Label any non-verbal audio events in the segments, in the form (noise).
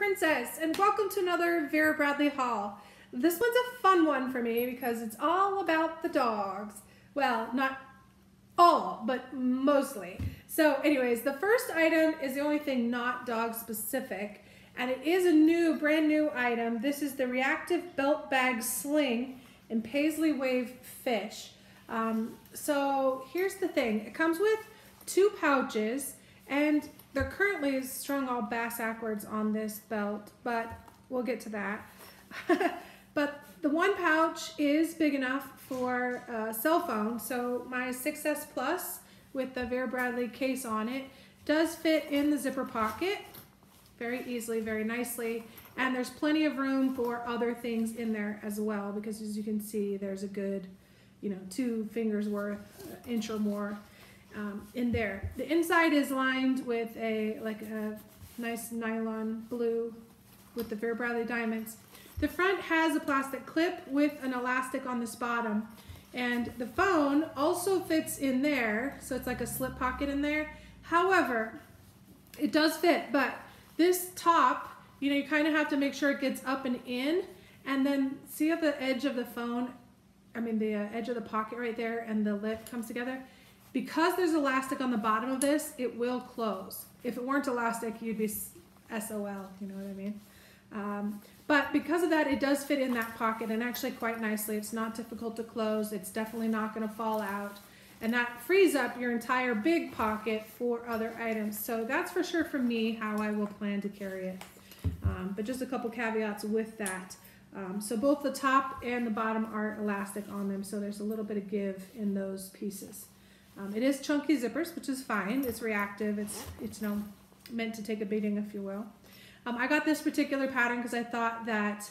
Princess, and welcome to another Vera Bradley haul. This one's a fun one for me because it's all about the dogs. Well, not all, but mostly. So anyways, the first item is the only thing not dog specific, and it is a new, brand new item. This is the Reactive Belt Bag Sling in Paisley Wave Fish. Um, so here's the thing. It comes with two pouches, and they're currently strung all bass backwards on this belt, but we'll get to that. (laughs) but the one pouch is big enough for a cell phone. So my 6S Plus with the Vera Bradley case on it does fit in the zipper pocket very easily, very nicely. And there's plenty of room for other things in there as well because as you can see, there's a good, you know, two fingers worth, uh, inch or more um, in there. The inside is lined with a like a nice nylon blue with the Vera Bradley diamonds. The front has a plastic clip with an elastic on this bottom. And the phone also fits in there, so it's like a slip pocket in there. However, it does fit, but this top, you know, you kind of have to make sure it gets up and in. And then see at the edge of the phone, I mean the uh, edge of the pocket right there and the lip comes together? Because there's elastic on the bottom of this, it will close. If it weren't elastic, you'd be SOL, you know what I mean? Um, but because of that, it does fit in that pocket and actually quite nicely. It's not difficult to close. It's definitely not gonna fall out. And that frees up your entire big pocket for other items. So that's for sure for me how I will plan to carry it. Um, but just a couple caveats with that. Um, so both the top and the bottom are elastic on them, so there's a little bit of give in those pieces. Um, it is chunky zippers, which is fine. It's reactive. It's it's you know meant to take a beating, if you will. Um, I got this particular pattern because I thought that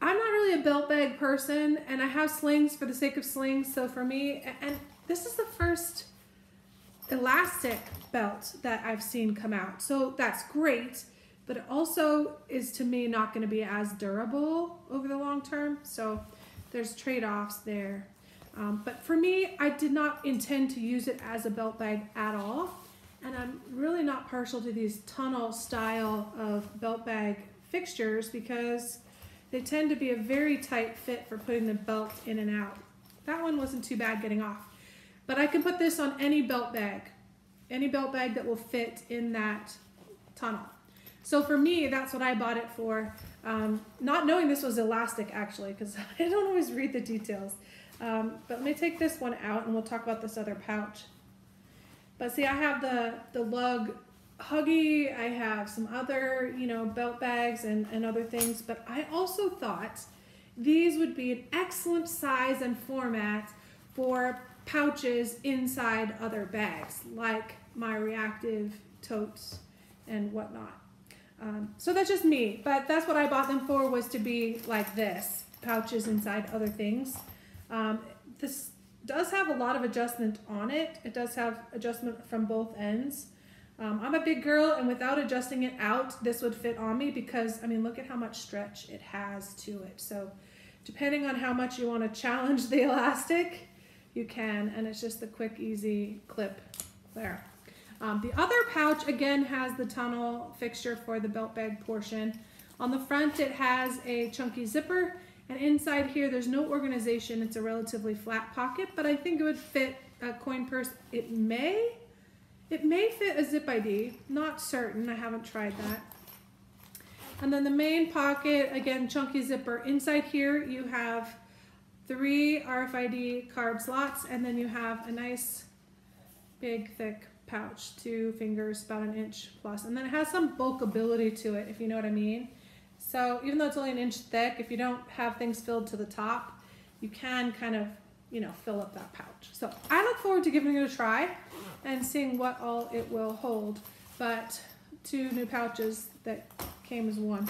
I'm not really a belt bag person, and I have slings for the sake of slings. So for me, and this is the first elastic belt that I've seen come out. So that's great, but it also is to me not going to be as durable over the long term. So there's trade-offs there. Um, but for me, I did not intend to use it as a belt bag at all. And I'm really not partial to these tunnel style of belt bag fixtures because they tend to be a very tight fit for putting the belt in and out. That one wasn't too bad getting off. But I can put this on any belt bag, any belt bag that will fit in that tunnel. So for me, that's what I bought it for. Um, not knowing this was elastic actually, because (laughs) I don't always read the details. Um, but let me take this one out and we'll talk about this other pouch. But see, I have the, the lug huggy, I have some other, you know, belt bags and, and other things, but I also thought these would be an excellent size and format for pouches inside other bags, like my reactive totes and whatnot. Um, so that's just me, but that's what I bought them for was to be like this, pouches inside other things. Um, this does have a lot of adjustment on it. It does have adjustment from both ends. Um, I'm a big girl and without adjusting it out, this would fit on me because, I mean, look at how much stretch it has to it. So depending on how much you want to challenge the (laughs) elastic, you can, and it's just a quick, easy clip there. Um, the other pouch, again, has the tunnel fixture for the belt bag portion. On the front, it has a chunky zipper and inside here, there's no organization. It's a relatively flat pocket, but I think it would fit a coin purse. It may, it may fit a zip ID. Not certain, I haven't tried that. And then the main pocket, again, chunky zipper. Inside here, you have three RFID card slots, and then you have a nice big thick pouch, two fingers, about an inch plus. And then it has some bulkability to it, if you know what I mean. So even though it's only an inch thick, if you don't have things filled to the top, you can kind of, you know, fill up that pouch. So I look forward to giving it a try and seeing what all it will hold. But two new pouches that came as one.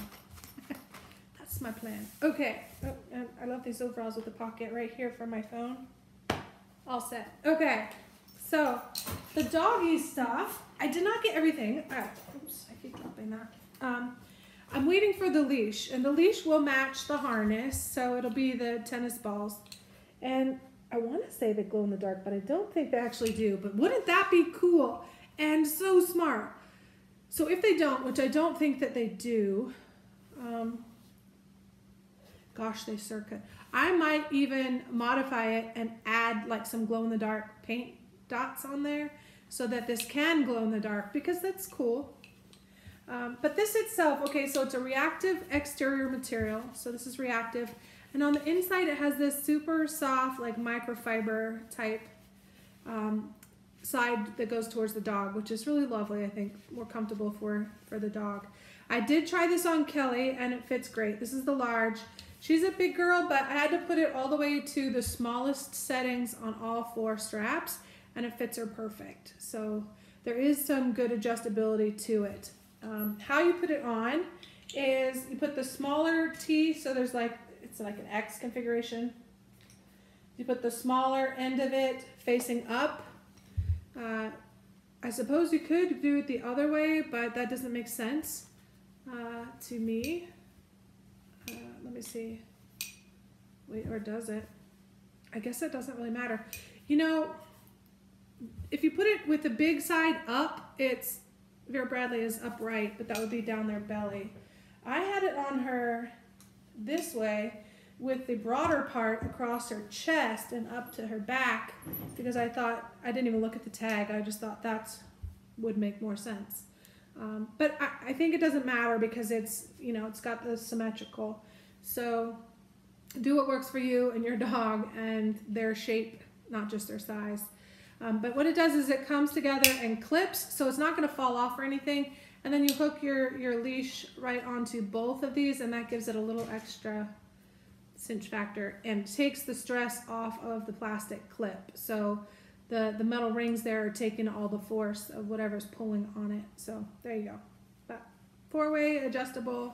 (laughs) That's my plan. Okay, oh, I love these overalls with the pocket right here for my phone. All set. Okay, so the doggy stuff, I did not get everything. Oh, oops, I keep dropping that. Um, I'm waiting for the leash, and the leash will match the harness, so it'll be the tennis balls. And I want to say they glow in the dark, but I don't think they actually do. But wouldn't that be cool and so smart? So if they don't, which I don't think that they do, um, gosh, they circuit. I might even modify it and add like some glow in the dark paint dots on there so that this can glow in the dark because that's cool. Um, but this itself, okay, so it's a reactive exterior material. So this is reactive. And on the inside, it has this super soft, like microfiber type um, side that goes towards the dog, which is really lovely. I think more comfortable for, for the dog. I did try this on Kelly and it fits great. This is the large. She's a big girl, but I had to put it all the way to the smallest settings on all four straps and it fits her perfect. So there is some good adjustability to it. Um, how you put it on is you put the smaller T, so there's like, it's like an X configuration. You put the smaller end of it facing up. Uh, I suppose you could do it the other way, but that doesn't make sense uh, to me. Uh, let me see. Wait, or does it? I guess it doesn't really matter. You know, if you put it with the big side up, it's Vera Bradley is upright, but that would be down their belly. I had it on her this way with the broader part across her chest and up to her back because I thought, I didn't even look at the tag, I just thought that would make more sense. Um, but I, I, think it doesn't matter because it's, you know, it's got the symmetrical. So do what works for you and your dog and their shape, not just their size. Um, but what it does is it comes together and clips, so it's not going to fall off or anything. And then you hook your, your leash right onto both of these, and that gives it a little extra cinch factor and takes the stress off of the plastic clip. So the, the metal rings there are taking all the force of whatever's pulling on it. So there you go. But four-way adjustable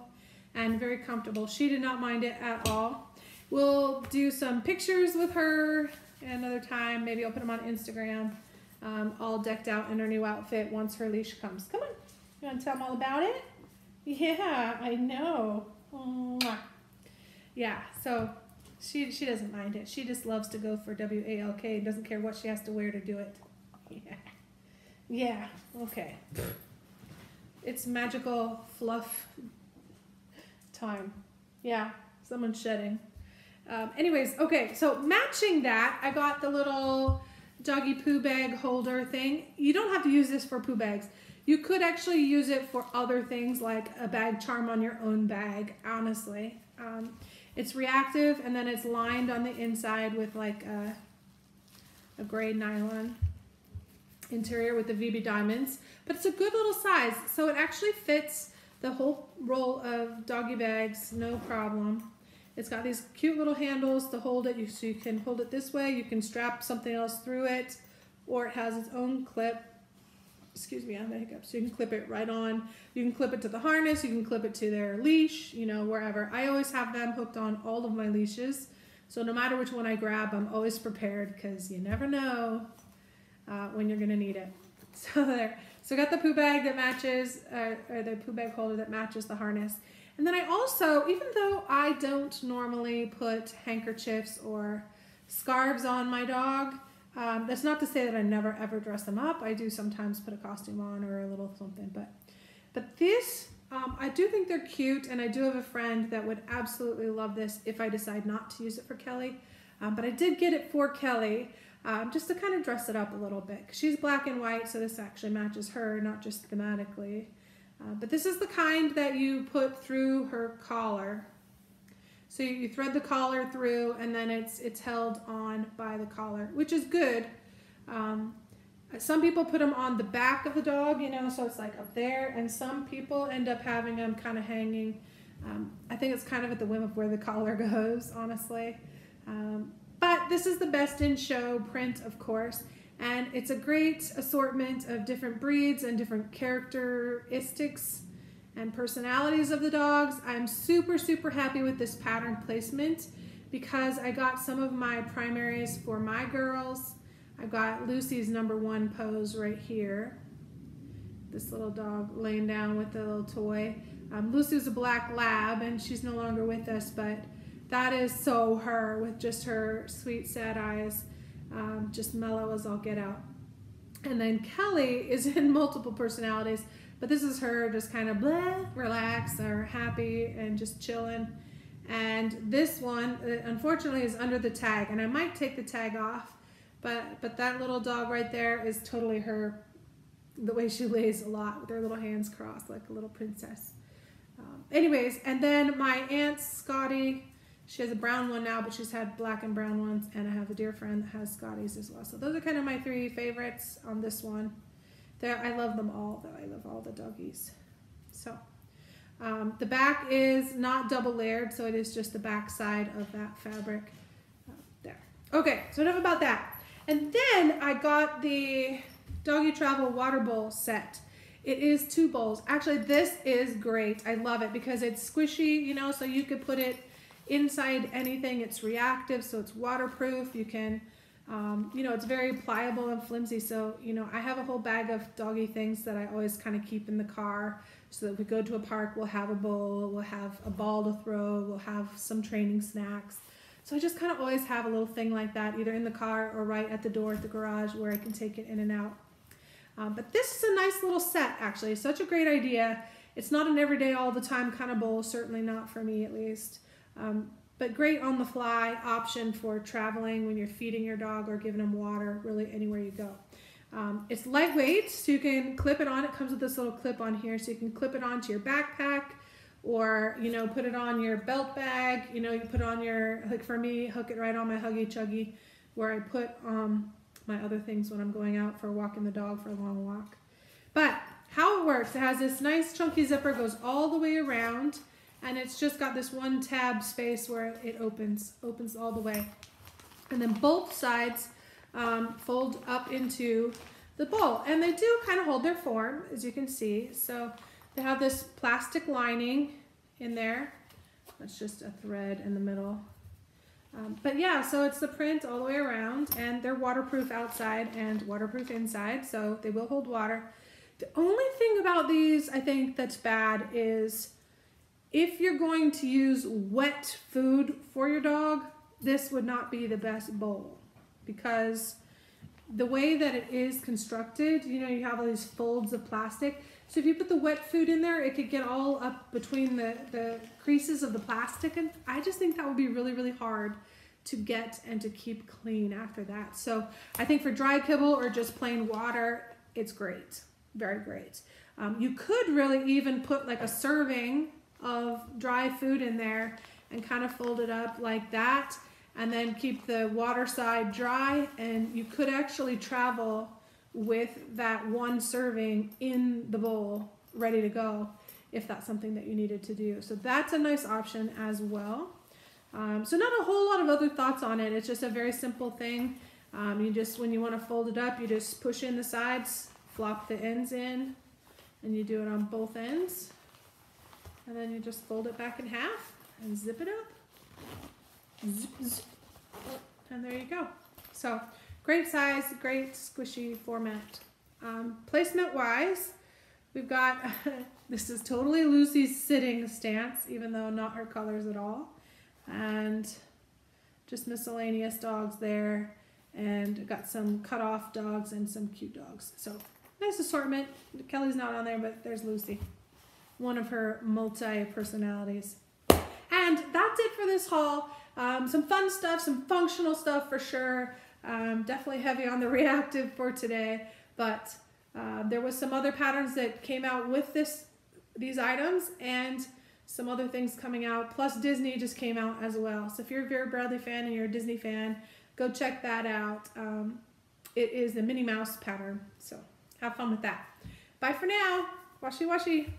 and very comfortable. She did not mind it at all. We'll do some pictures with her another time. Maybe I'll put them on Instagram. Um, all decked out in her new outfit once her leash comes. Come on. You want to tell them all about it? Yeah, I know. Mwah. Yeah, so she she doesn't mind it. She just loves to go for WALK and doesn't care what she has to wear to do it. Yeah. Yeah, okay. It's magical fluff time. Yeah, someone's shedding. Um, anyways, okay, so matching that, I got the little doggy poo bag holder thing. You don't have to use this for poo bags. You could actually use it for other things like a bag charm on your own bag, honestly. Um, it's reactive and then it's lined on the inside with like a, a gray nylon interior with the VB diamonds. But it's a good little size, so it actually fits the whole roll of doggy bags, no problem. It's got these cute little handles to hold it. You, so you can hold it this way. You can strap something else through it, or it has its own clip. Excuse me, I'm the hiccups. So you can clip it right on. You can clip it to the harness. You can clip it to their leash, you know, wherever. I always have them hooked on all of my leashes. So no matter which one I grab, I'm always prepared because you never know uh, when you're going to need it. (laughs) So there. So I got the poo bag that matches, uh, or the poo bag holder that matches the harness. And then I also, even though I don't normally put handkerchiefs or scarves on my dog, um, that's not to say that I never ever dress them up. I do sometimes put a costume on or a little something, but but this um, I do think they're cute, and I do have a friend that would absolutely love this if I decide not to use it for Kelly. Um, but I did get it for Kelly um, just to kind of dress it up a little bit. She's black and white, so this actually matches her, not just thematically. Uh, but this is the kind that you put through her collar. So you thread the collar through and then it's, it's held on by the collar, which is good. Um, some people put them on the back of the dog, you know, so it's like up there. And some people end up having them kind of hanging. Um, I think it's kind of at the whim of where the collar (laughs) goes, honestly. Um, but this is the best in show print, of course. And it's a great assortment of different breeds and different characteristics and personalities of the dogs. I'm super, super happy with this pattern placement because I got some of my primaries for my girls. I've got Lucy's number one pose right here. This little dog laying down with the little toy. Um, Lucy's a black lab and she's no longer with us, but that is so her with just her sweet, sad eyes um, just mellow as I'll get out. And then Kelly is in (laughs) multiple personalities. But this is her just kind of blah, relax or happy and just chilling. And this one, uh, unfortunately, is under the tag, and I might take the tag off, but but that little dog right there is totally her. The way she lays a lot with her little hands crossed like a little princess. Um, anyways, and then my aunt Scotty, she has a brown one now, but she's had black and brown ones, and I have a dear friend that has Scotties as well. So those are kind of my three favorites on this one. There, I love them all, though. I love all the doggies. So. Um, the back is not double layered, so it is just the back side of that fabric uh, there. Okay, so enough about that. And then I got the Doggy Travel water bowl set. It is two bowls. Actually, this is great. I love it because it's squishy, you know, so you could put it inside anything. It's reactive, so it's waterproof. You can, um, you know, it's very pliable and flimsy. So, you know, I have a whole bag of doggy things that I always kind of keep in the car so that we go to a park, we'll have a bowl, we'll have a ball to throw, we'll have some training snacks. So I just kind of always have a little thing like that, either in the car or right at the door at the garage where I can take it in and out. Um, but this is a nice little set, actually. Such a great idea. It's not an everyday, all the time kind of bowl, certainly not for me at least. Um, but great on the fly option for traveling when you're feeding your dog or giving them water, really anywhere you go. Um, it's lightweight, so you can clip it on. It comes with this little clip on here, so you can clip it onto your backpack or, you know, put it on your belt bag. You know, you put on your, like for me, hook it right on my Huggy Chuggy where I put um, my other things when I'm going out for walking the dog for a long walk. But how it works, it has this nice chunky zipper, goes all the way around, and it's just got this one tab space where it opens, opens all the way. And then both sides um, fold up into the bowl. And they do kind of hold their form, as you can see. So they have this plastic lining in there. That's just a thread in the middle. Um, but yeah, so it's the print all the way around and they're waterproof outside and waterproof inside, so they will hold water. The only thing about these I think that's bad is if you're going to use wet food for your dog, this would not be the best bowl because the way that it is constructed, you know, you have all these folds of plastic. So if you put the wet food in there, it could get all up between the, the creases of the plastic. And I just think that would be really, really hard to get and to keep clean after that. So I think for dry kibble or just plain water, it's great. Very great. Um, you could really even put like a serving of dry food in there and kind of fold it up like that and then keep the water side dry and you could actually travel with that one serving in the bowl ready to go if that's something that you needed to do. So that's a nice option as well. Um, so not a whole lot of other thoughts on it. It's just a very simple thing. Um, you just, when you want to fold it up, you just push in the sides, flop the ends in, and you do it on both ends. And then you just fold it back in half and zip it up. Zip, zip. And there you go. So great size, great squishy format. Um, placement wise, we've got, (laughs) this is totally Lucy's sitting stance, even though not her colors at all. And just miscellaneous dogs there. And got some cut off dogs and some cute dogs. So nice assortment. Kelly's not on there, but there's Lucy. One of her multi personalities. And that's it for this haul. Um, some fun stuff, some functional stuff for sure. Um, definitely heavy on the (laughs) reactive for today, but uh, there was some other patterns that came out with this these items and some other things coming out. Plus Disney just came out as well. So if you're a Vera Bradley fan and you're a Disney fan, go check that out. Um, it is the Minnie Mouse pattern. So have fun with that. Bye for now. Washy washy.